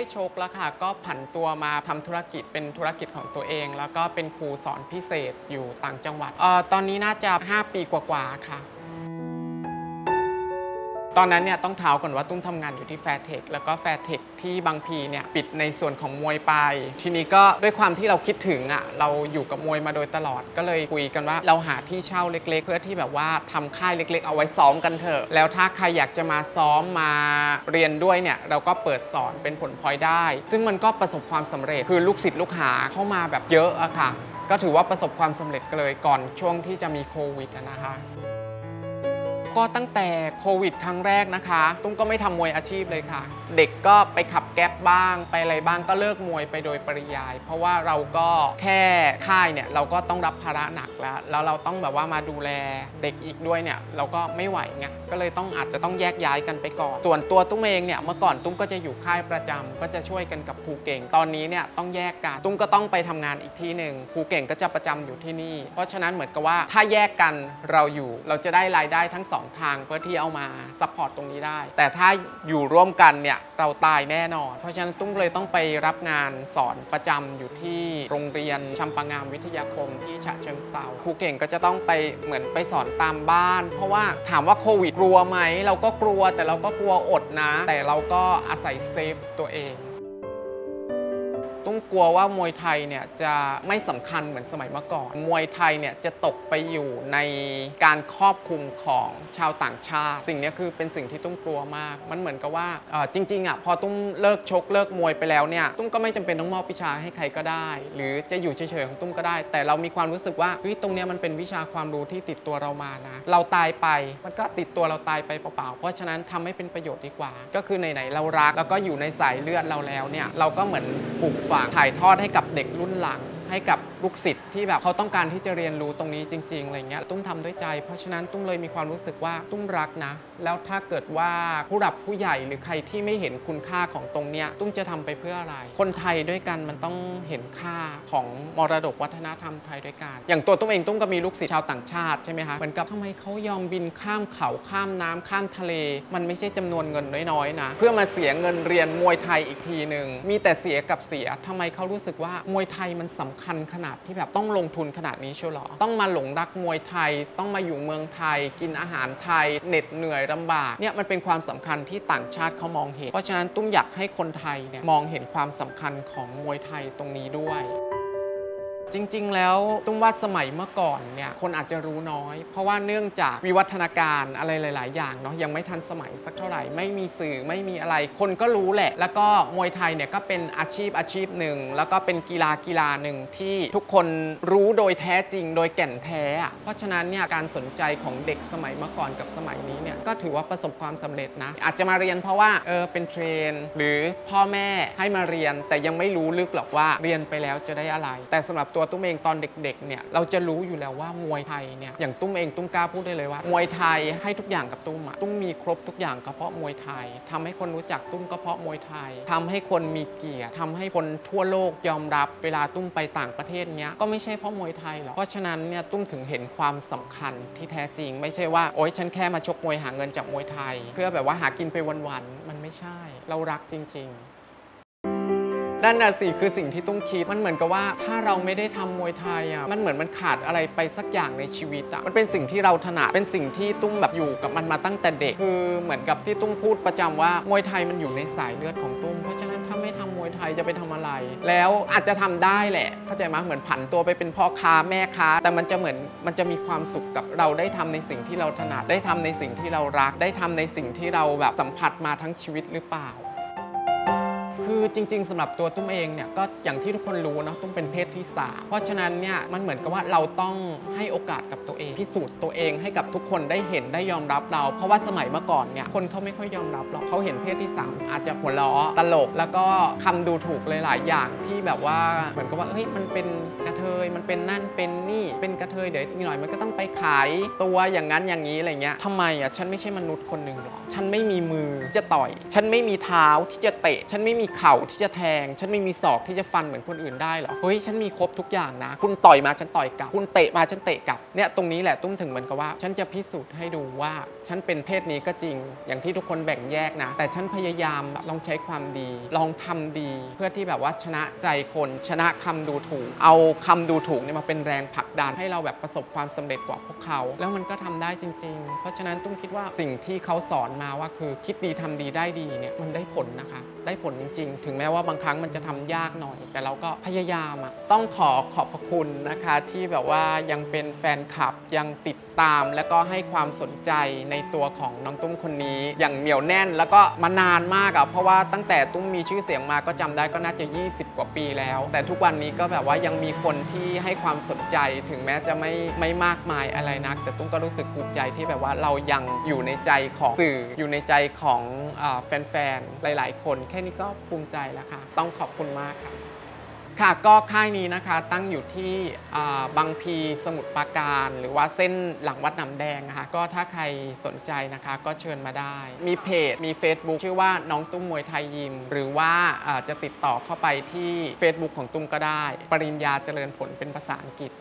ได้ชกแล้วค่ะ ก็ผันตัวมาทำธุรกิจเป็นธุรกิจของตัวเอง แล้วก็เป็นครูสอนพิเศษอยู่ต่างจังหวัดเอ่อตอนนี้น่าจะ 5 ปีกว่าๆค่ะ ตอนนั้นเนี่ยต้องเท้าก่อนว่าตุ้มทำงานอยู่ที่ Fairtex แล้วก็ Fairtex ที่บางพลีเนี่ยปิดในส่วนของมวยไป ทีนี้ก็ด้วยความที่เราคิดถึงอะเราอยู่กับมวยมาโดยตลอดก็เลยคุยกันว่าเราหาที่เช่าเล็ก ๆ เพื่อที่แบบว่าทำค่ายเล็ก ๆ เอาไว้ซ้อมกันเถอะ แล้วถ้าใครอยากจะมาซ้อมมาเรียนด้วยเนี่ยเราก็เปิดสอนเป็นผลพลอยได้ ซึ่งมันก็ประสบความสำเร็จคือลูกศิษย์ลูกหาเข้ามาแบบเยอะอะค่ะ ก็ถือว่าประสบความสำเร็จเลยก่อนช่วงที่จะมีโควิดนะคะ ก็ตั้งแต่โควิดครั้งแรกนะคะ ตุ้มก็ไม่ทำมวยอาชีพเลยค่ะ เด็กก็ไปขับแก๊ปบ้าง ไปอะไรบ้างก็เลิกมวยไปโดยปริยาย เพราะว่าเราก็แค่ค่ายเนี่ยเราก็ต้องรับภาระหนักแล้ว แล้วเราต้องแบบว่ามาดูแลเด็กอีกด้วยเนี่ยเราก็ไม่ไหวไงก็เลยต้องอาจจะต้องแยกย้ายกันไปก่อน ส่วนตัวตุ้มเองเนี่ยเมื่อก่อนตุ้มก็จะอยู่ค่ายประจำก็จะช่วยกันกับครูเก่ง ตอนนี้เนี่ยต้องแยกกันตุ้มก็ต้องไปทำงานอีกที่หนึ่งครูเก่งก็จะประจำอยู่ที่นี่ เพราะฉะนั้นเหมือนกับว่าถ้าแยกกันเราอยู่เราจะได้รายได้ทั้งสองทางเพื่อที่เอามา support ตรงนี้ได้ แต่ถ้าอยู่ร่วมกันเนี่ยเราตายแน่นอน เพราะฉะนั้นตุ้มเลยต้องไปรับงานสอนประจำอยู่ที่โรงเรียนชัมปางามวิทยาคมที่ฉะเชิงเซาครูเก่งก็จะต้องไปเหมือนไปสอนตามบ้าน เพราะว่าถามว่าโควิดกลัวไหมเราก็กลัวแต่เราก็กลัวอดนะ แต่เราก็อาศัยเซฟตัวเองต กลัวว่ามวยไทยเนี่ยจะไม่สำคัญเหมือนสมัยเมื่อก่อน มวยไทยเนี่ยจะตกไปอยู่ในการครอบคลุมของชาวต่างชาติ สิ่งนี้คือเป็นสิ่งที่ตุ้มกลัวมาก มันเหมือนกับว่าจริงๆอะพอตุ้มเลิกชกเลิกมวยไปแล้วเนี่ยตุ้มก็ไม่จำเป็นต้องมอบวิชาให้ใครก็ได้ หรือจะอยู่เฉยๆของตุ้มก็ได้ แต่เรามีความรู้สึกว่าเฮ้ยตรงนี้มันเป็นวิชาความรู้ที่ติดตัวเรามานะเราตายไปมันก็ติดตัวเราตายไปเปล่าๆเพราะฉะนั้นทำให้เป็นประโยชน์ดีกว่า ก็คือไหนๆเรารักแล้วก็อยู่ในสายเลือดเราแล้วเนี่ยเราก็เหมือนปลูกฝังถ่ายทอดให้กับเด็กรุ่นหลังให้กับ ลูกศิษย์ที่แบบเขาต้องการที่จะเรียนรู้ตรงนี้จริงๆอะไรเงี้ยตุ้มทำด้วยใจ เพราะฉะนั้นตุ้มเลยมีความรู้สึกว่าตุ้มรักนะ แล้วถ้าเกิดว่าผู้หลับผู้ใหญ่หรือใครที่ไม่เห็นคุณค่าของตรงเนี้ยตุ้มจะทำไปเพื่ออะไร คนไทยด้วยกันมันต้องเห็นค่าของมรดกวัฒนธรรมไทยด้วยกัน อย่างตัวตุ้มเองตุ้มก็มีลูกศิษย์ชาวต่างชาติใช่ไหมคะเหมือนกับทำไมเขายอมบินข้ามเขาข้ามน้ำข้ามทะเล มันไม่ใช่จำนวนเงินน้อยๆนะเพื่อมาเสียเงินเรียนมวยไทยอีกทีหนึ่งมีแต่เสียกับเสียทำไมเขารู้สึกว่ามวยไทยมันสำคัญขนาดที่แบบต้องลงทุนขนาดนี้เชียวหรอ ต้องมาหลงรักมวยไทย ต้องมาอยู่เมืองไทย กินอาหารไทย เหน็ดเหนื่อยลำบาก เนี่ยมันเป็นความสำคัญที่ต่างชาติเขามองเห็น เพราะฉะนั้นตุ้มอยากให้คนไทยเนี่ยมองเห็นความสำคัญของมวยไทยตรงนี้ด้วย จริง ๆ แล้วตุ้มว่าสมัยเมื่อก่อนเนี่ยคนอาจจะรู้น้อย เพราะว่าเนื่องจากวิวัฒนาการอะไรหลาย ๆ อย่างเนาะยังไม่ทันสมัยสักเท่าไหร่ไม่มีสื่อไม่มีอะไร คนก็รู้แหละ แล้วก็มวยไทยเนี่ยก็เป็นอาชีพอาชีพหนึ่งแล้วก็เป็นกีฬากีฬาหนึ่งที่ทุกคนรู้โดยแท้จริง โดยแก่นแท้อะเพราะฉะนั้นเนี่ยการสนใจของเด็กสมัยเมื่อก่อนกับสมัยนี้เนี่ยก็ถือว่าประสบความสำเร็จนะอาจจะมาเรียนเพราะว่าเออเป็นเทรน หรือพ่อแม่ให้มาเรียนแต่ยังไม่รู้ลึกหรอกว่าเรียนไปแล้วจะได้อะไร แต่สำหรับตัวตุ้มเองตอนเด็กๆเนี่ยเราจะรู้อยู่แล้วว่ามวยไทยเนี่ยอย่างตุ้มเองตุ้มกล้าพูดได้เลยว่ามวยไทยให้ทุกอย่างกับตุ้มอะตุ้มมีครบทุกอย่างก็เพราะมวยไทยทำให้คนรู้จักตุ้มก็เพราะมวยไทยทำให้คนมีเกียรติทำให้คนทั่วโลกยอมรับเวลาตุ้มไปต่างประเทศเนี้ยก็ไม่ใช่เพราะมวยไทยหรอกเพราะฉะนั้นเนี่ยตุ้มถึงเห็นความสำคัญที่แท้จริง ไม่ใช่ว่าโอ๊ยฉันแค่มาชกมวยหาเงินจากมวยไทย เพื่อแบบว่าหากินไปวันๆมันไม่ใช่ เรารักจริง ๆ นั่นน่ะสิคือสิ่งที่ตุ้มคิด มันเหมือนกับว่าถ้าเราไม่ได้ทำมวยไทยอะมันเหมือนมันขาดอะไรไปสักอย่างในชีวิตอะมันเป็นสิ่งที่เราถนัดเป็นสิ่งที่ตุ้มแบบอยู่กับมันมาตั้งแต่เด็กคือเหมือนกับที่ตุ้มพูดประจำว่ามวยไทยมันอยู่ในสายเลือดของตุ้มเพราะฉะนั้นถ้าไม่ทำมวยไทยจะไปทำอะไร แล้วอาจจะทำได้แหละเข้าใจไหมเหมือนผันตัวไปเป็นพ่อค้าแม่ค้า แต่มันจะเหมือนมันจะมีความสุขกับเราได้ทำในสิ่งที่เราถนัดได้ทำในสิ่งที่เรารักได้ทำในสิ่งที่เราแบบสัมผัสมาทั้งชีวิตหรือเปล่า คือจริง ๆสำหรับตัวตุ้มเองเนี่ยก็อย่างที่ทุกคนรู้เนอะตุ้มเป็นเพศที่สามเพราะฉะนั้นเนี่ยมันเหมือนกับว่าเราต้องให้โอกาสกับตัวเองพิสูจน์ตัวเองให้กับทุกคนได้เห็นได้ยอมรับเรา เพราะว่าสมัยเมื่อก่อนเนี่ยคนเขาไม่ค่อยยอมรับหรอกเขาเห็นเพศที่สามอาจจะหัวล้อตลก แล้วก็คำดูถูกหลายๆอย่างที่แบบว่าเหมือนกับว่าเฮ้ยมันเป็นกระเทยมันเป็นนั่นเป็นนี่เป็นกระเทยเดี๋ยวอีกหน่อยมันก็ต้องไปขายตัวอย่างนั้นอย่างนี้อะไรเงี้ยทำไมอะฉันไม่ใช่มนุษย์คนหนึ่งหรอฉันไม่มีมือจะต่อย ฉันไม่มีเท้าที่จะเตะ ฉันไม่มีเข่าที่จะแทง ฉันไม่มีศอกที่จะฟันเหมือนคนอื่นได้หรอ เฮ้ย ฉันมีครบทุกอย่างนะ คุณต่อยมาฉันต่อยกลับ คุณเตะมาฉันเตะกลับ เนี่ยตรงนี้แหละตุ้มถึงเหมือนกับว่า ฉันจะพิสูจน์ให้ดูว่า ฉันเป็นเพศนี้ก็จริง อย่างที่ทุกคนแบ่งแยกนะ แต่ฉันพยายามแบบลองใช้ความดี ลองทำดี เพื่อที่แบบว่าชนะใจคน ชนะคำดูถูก เอาคำดูถูกเนี่ยมาเป็นแรงผลักดันให้เราแบบประสบความสำเร็จกว่าพวกเขา แล้วมันก็ทำได้จริง ๆ เพราะฉะนั้นตุ้มคิดว่าสิ่งที่เขาสอนมาว่าคือคิดดีทำดีได้ดีเนี่ยมันได้ผลนะคะ ได้ผลจริงๆถึงแม้ว่าบางครั้งมันจะทำยากหน่อย แต่เราก็พยายามอะต้องขอขอบพระคุณนะคะ ที่แบบว่ายังเป็นแฟนคลับยังติดตาม แล้วก็ให้ความสนใจในตัวของน้องตุ้มคนนี้ อย่างเหนียวแน่นแล้วก็มานานมากอะเพราะว่าตั้งแต่ตุ้มมีชื่อเสียงมาก็จำได้ก็น่าจะ 20 กว่าปีแล้ว แต่ทุกวันนี้ก็แบบว่ายังมีคนที่ให้ความสนใจถึงแม้จะไม่ไม่มากมายอะไรนัก แต่ตุ้มก็รู้สึกภูมิใจที่แบบว่าเรายังอยู่ในใจของสื่ออยู่ในใจของอแฟนๆหลาย ๆ คนแค่นี้ก็ภูมิใจแล้วค่ะ ต้องขอบคุณมากค่ะ ค่ะก็ค่ายนี้นะคะตั้งอยู่ที่บางพีสมุทรปราการ หรือว่าเส้นหลังวัดหนำแดงนะคะก็ถ้าใครสนใจนะคะก็เชิญมาได้ มีเพจมี Facebook ชื่อว่าน้องตุ้มมวยไทยยิม หรือว่าอ่าจะติดต่อเข้าไปที่ Facebook ของตุ้มก็ได้ ปริญญาเจริญผลเป็นภาษาอังกฤษ